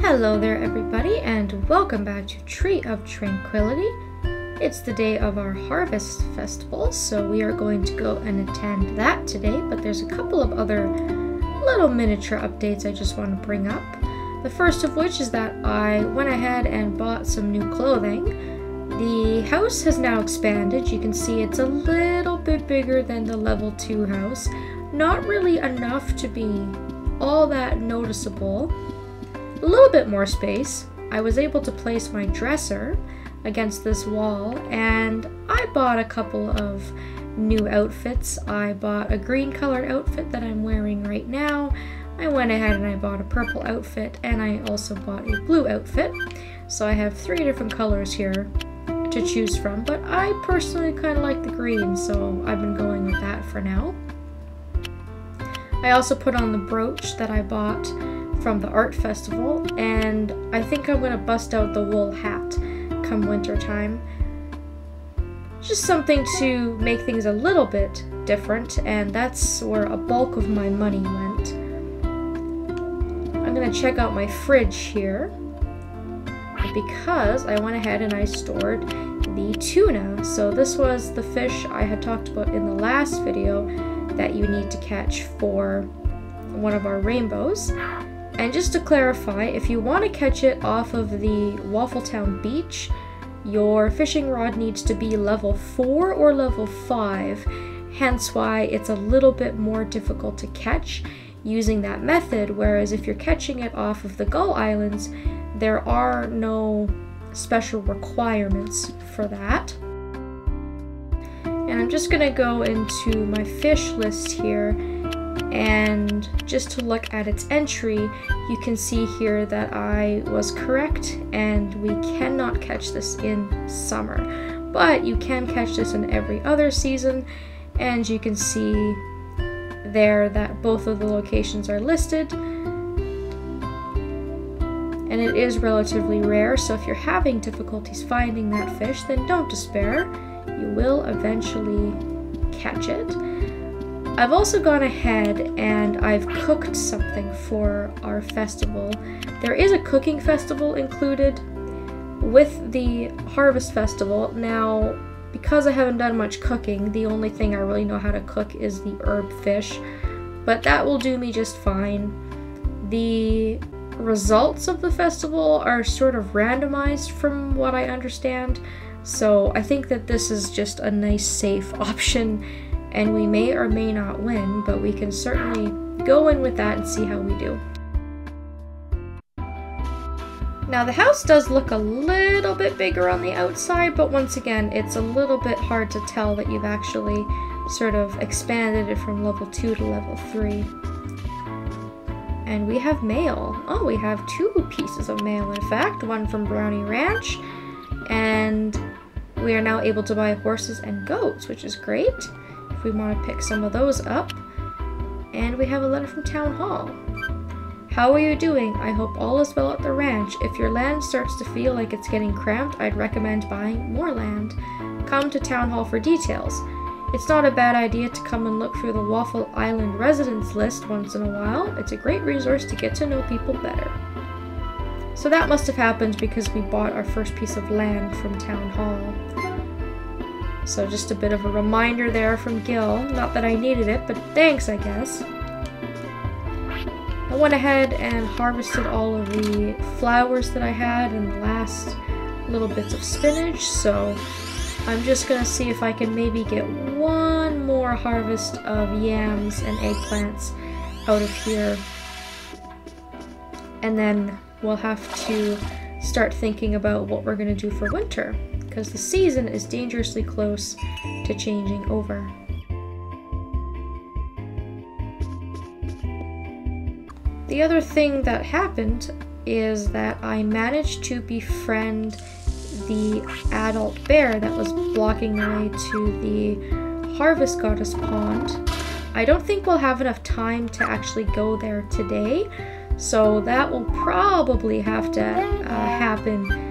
Hello there, everybody, and welcome back to Tree of Tranquility. It's the day of our Harvest Festival, so we are going to go and attend that today, but there's a couple of other little miniature updates I just want to bring up. The first of which is that I went ahead and bought some new clothing. The house has now expanded. You can see it's a little bit bigger than the level 2 house. Not really enough to be all that noticeable a little bit more space, I was able to place my dresser against this wall and I bought a couple of new outfits. I bought a green colored outfit that I'm wearing right now. I went ahead and I bought a purple outfit and I also bought a blue outfit. So I have three different colors here to choose from, but I personally kind of like the green, so I've been going with that for now. I also put on the brooch that I bought from the art festival, and I think I'm gonna bust out the wool hat come winter time. Just something to make things a little bit different, and that's where a bulk of my money went. I'm gonna check out my fridge here because I went ahead and I stored the tuna. So this was the fish I had talked about in the last video that you need to catch for one of our rainbows. And just to clarify, if you want to catch it off of the Waffletown beach, your fishing rod needs to be level 4 or level 5, hence why it's a little bit more difficult to catch using that method, whereas if you're catching it off of the Gull Islands, there are no special requirements for that. And I'm just going to go into my fish list here and just to look at its entry you can see here that I was correct and we cannot catch this in summer. But you can catch this in every other season and you can see there that both of the locations are listed. And it is relatively rare so if you're having difficulties finding that fish then don't despair. You will eventually catch it I've also gone ahead and I've cooked something for our festival. There is a cooking festival included with the harvest festival. Now, because I haven't done much cooking, the only thing I really know how to cook is the herb fish, but that will do me just fine. The results of the festival are sort of randomized from what I understand, so I think that this is just a nice safe option and we may or may not win, but we can certainly go in with that and see how we do. Now the house does look a little bit bigger on the outside, but once again, it's a little bit hard to tell that you've actually sort of expanded it from level 2 to level 3. And we have mail. Oh, we have two pieces of mail, in fact. One from Brownie Ranch, and we are now able to buy horses and goats, which is great if we want to pick some of those up. And we have a letter from Town Hall. How are you doing? I hope all is well at the ranch. If your land starts to feel like it's getting cramped, I'd recommend buying more land. Come to Town Hall for details. It's not a bad idea to come and look through the Waffle Island residence list once in a while. It's a great resource to get to know people better. So that must have happened because we bought our first piece of land from Town Hall. So just a bit of a reminder there from Gil. Not that I needed it, but thanks, I guess. I went ahead and harvested all of the flowers that I had and the last little bits of spinach, so I'm just gonna see if I can maybe get one more harvest of yams and eggplants out of here. And then we'll have to start thinking about what we're gonna do for winter because the season is dangerously close to changing over. The other thing that happened is that I managed to befriend the adult bear that was blocking the way to the Harvest Goddess Pond. I don't think we'll have enough time to actually go there today, so that will probably have to uh, happen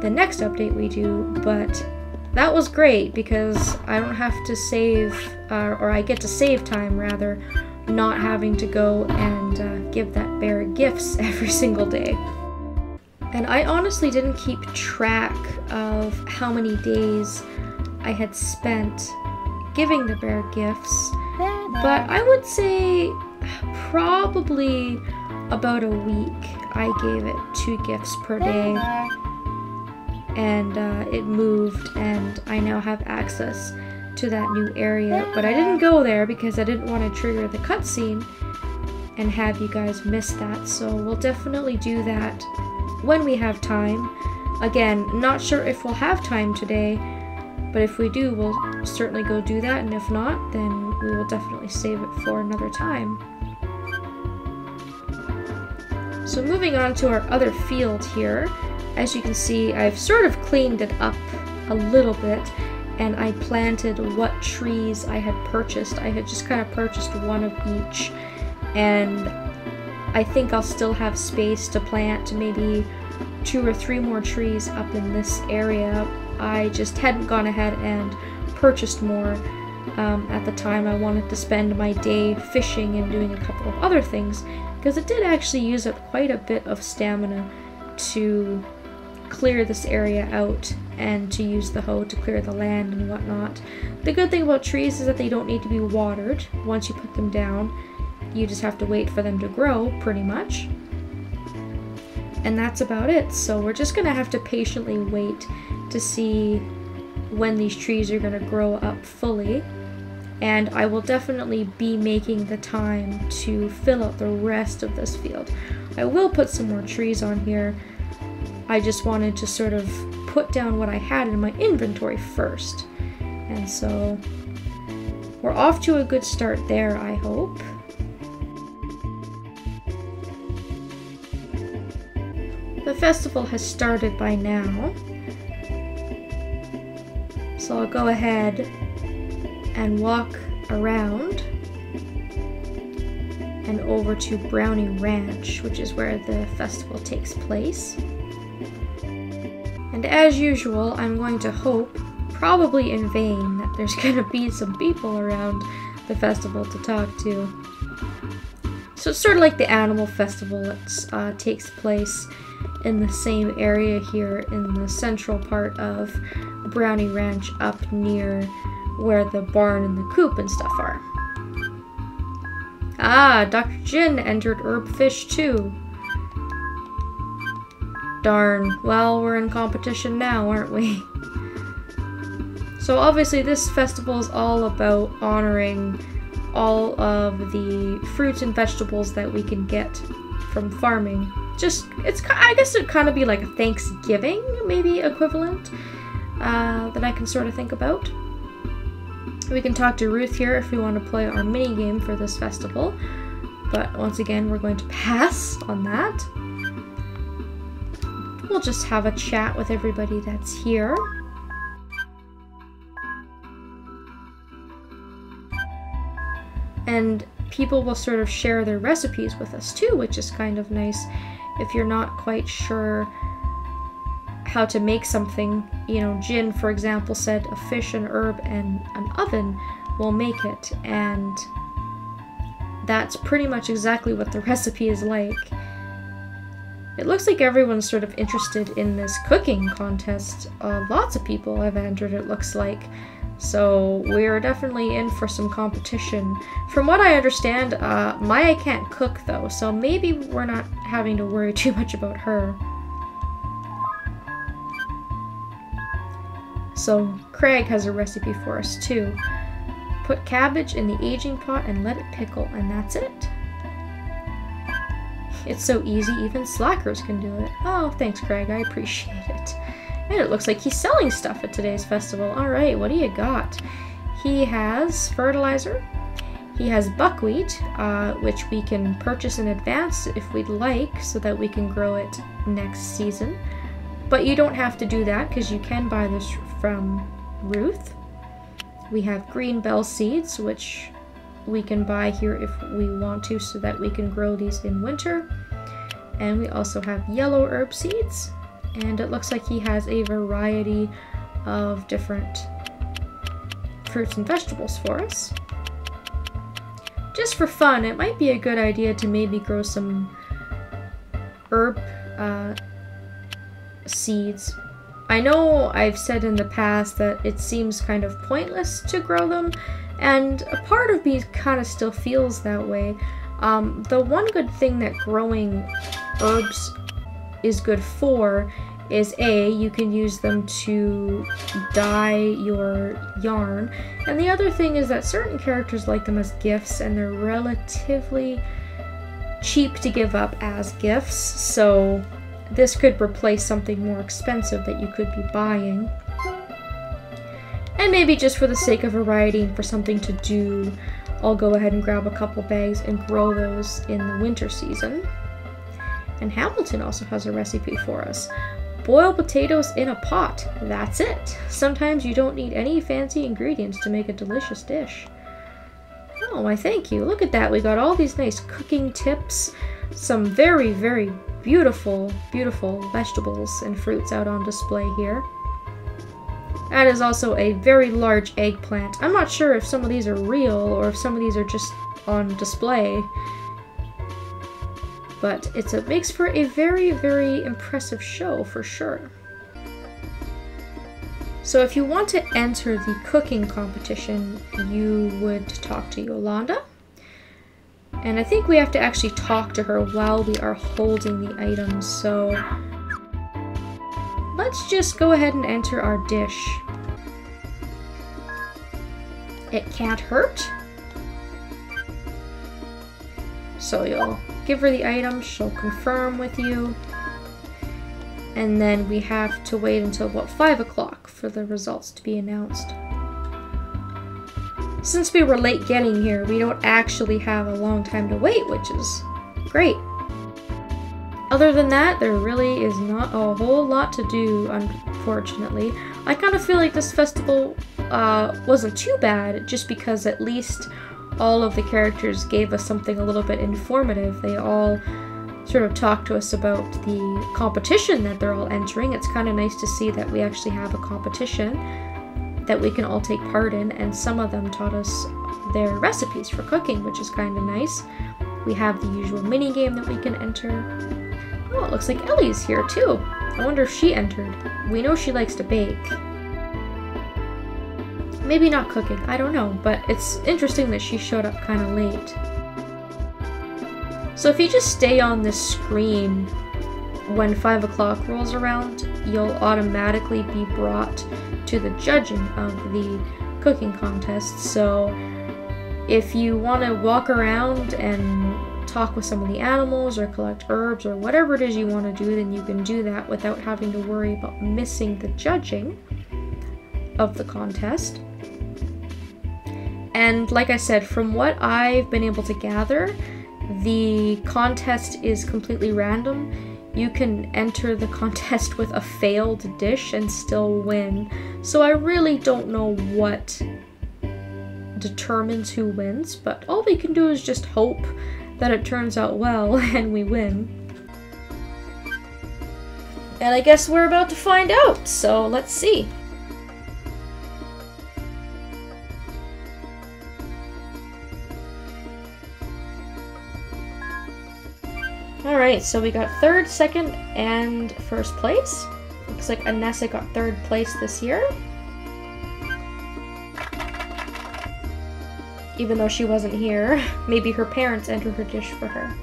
the next update we do, but that was great because I don't have to save, uh, or I get to save time rather, not having to go and uh, give that bear gifts every single day. And I honestly didn't keep track of how many days I had spent giving the bear gifts, but I would say probably about a week I gave it two gifts per day. And uh, it moved, and I now have access to that new area. But I didn't go there because I didn't want to trigger the cutscene and have you guys miss that. So we'll definitely do that when we have time. Again, not sure if we'll have time today, but if we do, we'll certainly go do that. And if not, then we will definitely save it for another time. So moving on to our other field here, as you can see, I've sort of cleaned it up a little bit and I planted what trees I had purchased. I had just kind of purchased one of each and I think I'll still have space to plant maybe two or three more trees up in this area. I just hadn't gone ahead and purchased more um, at the time. I wanted to spend my day fishing and doing a couple of other things because it did actually use up quite a bit of stamina to clear this area out and to use the hoe to clear the land and whatnot. The good thing about trees is that they don't need to be watered once you put them down. You just have to wait for them to grow, pretty much. And that's about it. So we're just going to have to patiently wait to see when these trees are going to grow up fully and I will definitely be making the time to fill out the rest of this field. I will put some more trees on here. I just wanted to sort of put down what I had in my inventory first. And so we're off to a good start there, I hope. The festival has started by now. So I'll go ahead and walk around and over to Brownie Ranch, which is where the festival takes place. And as usual, I'm going to hope, probably in vain, that there's going to be some people around the festival to talk to. So it's sort of like the animal festival that uh, takes place in the same area here in the central part of Brownie Ranch up near where the barn and the coop and stuff are. Ah, Dr. Jin entered Herb Fish too. Darn. Well, we're in competition now, aren't we? So obviously this festival is all about honoring all of the fruits and vegetables that we can get from farming. Just, it's, I guess it'd kind of be like a Thanksgiving, maybe equivalent, uh, that I can sort of think about. We can talk to Ruth here if we want to play our mini game for this festival. But once again, we're going to pass on that. We'll just have a chat with everybody that's here. And people will sort of share their recipes with us too, which is kind of nice if you're not quite sure how to make something. You know, Jin, for example, said a fish, an herb, and an oven will make it, and that's pretty much exactly what the recipe is like. It looks like everyone's sort of interested in this cooking contest. Uh, lots of people have entered, it looks like. So we're definitely in for some competition. From what I understand, uh, Maya can't cook though, so maybe we're not having to worry too much about her. So Craig has a recipe for us too. Put cabbage in the aging pot and let it pickle, and that's it. It's so easy, even slackers can do it. Oh, thanks Craig, I appreciate it. And it looks like he's selling stuff at today's festival. Alright, what do you got? He has fertilizer. He has buckwheat, uh, which we can purchase in advance if we'd like, so that we can grow it next season. But you don't have to do that because you can buy this from Ruth. We have green bell seeds, which we can buy here if we want to so that we can grow these in winter. And we also have yellow herb seeds. And it looks like he has a variety of different fruits and vegetables for us. Just for fun, it might be a good idea to maybe grow some herb uh, seeds. I know I've said in the past that it seems kind of pointless to grow them, and a part of me kind of still feels that way. Um, the one good thing that growing herbs is good for is A, you can use them to dye your yarn, and the other thing is that certain characters like them as gifts and they're relatively cheap to give up as gifts, so this could replace something more expensive that you could be buying. And maybe just for the sake of variety and for something to do, I'll go ahead and grab a couple bags and grow those in the winter season. And Hamilton also has a recipe for us. Boil potatoes in a pot. That's it. Sometimes you don't need any fancy ingredients to make a delicious dish. Oh, why thank you. Look at that. We got all these nice cooking tips. Some very, very beautiful, beautiful vegetables and fruits out on display here. That is also a very large eggplant. I'm not sure if some of these are real or if some of these are just on display. But it's, it makes for a very, very impressive show for sure. So if you want to enter the cooking competition, you would talk to Yolanda. And I think we have to actually talk to her while we are holding the items, so let's just go ahead and enter our dish. It can't hurt. So you'll give her the item, she'll confirm with you. And then we have to wait until about 5 o'clock for the results to be announced. Since we were late getting here, we don't actually have a long time to wait, which is great. Other than that, there really is not a whole lot to do, unfortunately. I kind of feel like this festival uh, wasn't too bad, just because at least all of the characters gave us something a little bit informative. They all sort of talked to us about the competition that they're all entering. It's kind of nice to see that we actually have a competition that we can all take part in, and some of them taught us their recipes for cooking, which is kind of nice. We have the usual mini game that we can enter. Oh, it looks like Ellie's here too. I wonder if she entered. We know she likes to bake. Maybe not cooking, I don't know, but it's interesting that she showed up kind of late. So if you just stay on this screen when 5 o'clock rolls around, you'll automatically be brought to the judging of the cooking contest. So if you want to walk around and talk with some of the animals or collect herbs or whatever it is you want to do, then you can do that without having to worry about missing the judging of the contest. And like I said, from what I've been able to gather, the contest is completely random you can enter the contest with a failed dish and still win. So I really don't know what determines who wins, but all we can do is just hope that it turns out well and we win. And I guess we're about to find out, so let's see. Alright, so we got third, second, and first place. Looks like Anissa got third place this year. Even though she wasn't here. Maybe her parents entered her dish for her.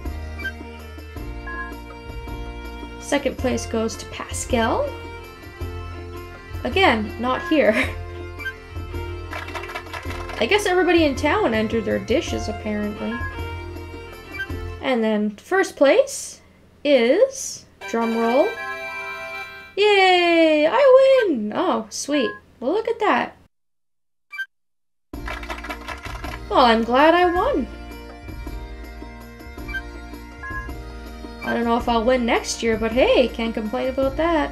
Second place goes to Pascal. Again, not here. I guess everybody in town entered their dishes, apparently. And then first place is, drum roll, yay, I win! Oh, sweet. Well, look at that. Well, I'm glad I won. I don't know if I'll win next year, but hey, can't complain about that.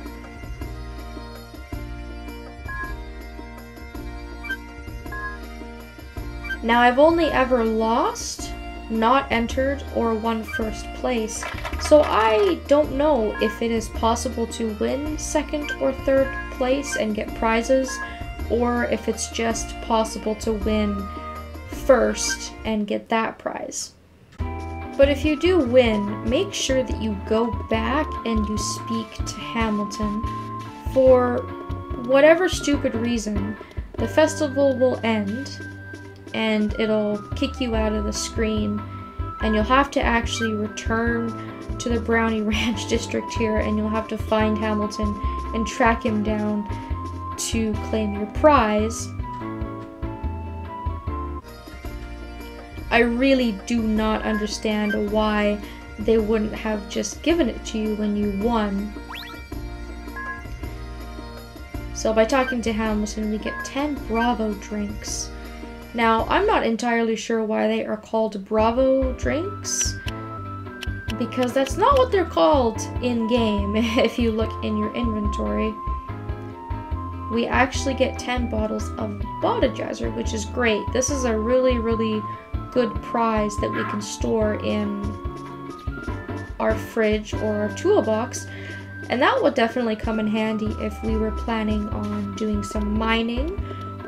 Now, I've only ever lost not entered or won first place. So I don't know if it is possible to win second or third place and get prizes, or if it's just possible to win first and get that prize. But if you do win, make sure that you go back and you speak to Hamilton. For whatever stupid reason, the festival will end and it'll kick you out of the screen and you'll have to actually return to the Brownie Ranch district here and you'll have to find Hamilton and track him down to claim your prize. I really do not understand why they wouldn't have just given it to you when you won. So by talking to Hamilton, we get 10 Bravo drinks. Now, I'm not entirely sure why they are called Bravo drinks, because that's not what they're called in-game if you look in your inventory. We actually get 10 bottles of Bodigizer, which is great. This is a really, really good prize that we can store in our fridge or our toolbox. And that will definitely come in handy if we were planning on doing some mining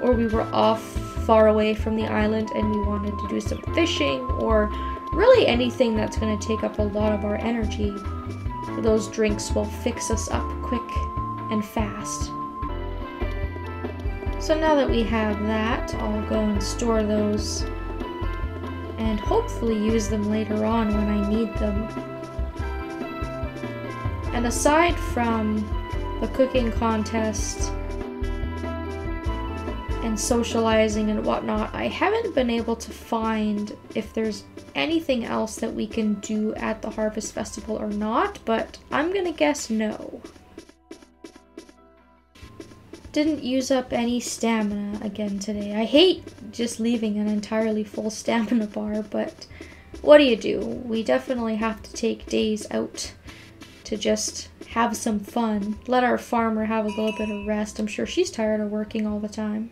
or we were off far away from the island and we wanted to do some fishing or really anything that's going to take up a lot of our energy. Those drinks will fix us up quick and fast. So now that we have that, I'll go and store those and hopefully use them later on when I need them. And aside from the cooking contest and socializing and whatnot, I haven't been able to find if there's anything else that we can do at the Harvest Festival or not, but I'm gonna guess no. Didn't use up any stamina again today. I hate just leaving an entirely full stamina bar, but what do you do? We definitely have to take days out to just have some fun. Let our farmer have a little bit of rest. I'm sure she's tired of working all the time.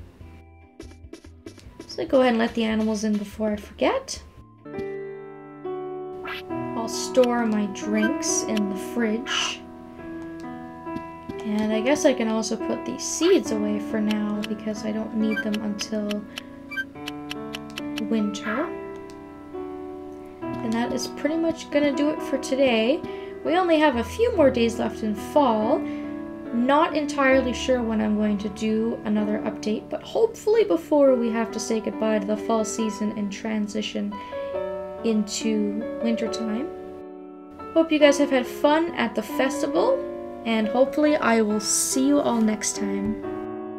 So go ahead and let the animals in before I forget. I'll store my drinks in the fridge. And I guess I can also put these seeds away for now because I don't need them until winter. And that is pretty much gonna do it for today. We only have a few more days left in fall, not entirely sure when I'm going to do another update, but hopefully before we have to say goodbye to the fall season and transition into wintertime. Hope you guys have had fun at the festival, and hopefully I will see you all next time.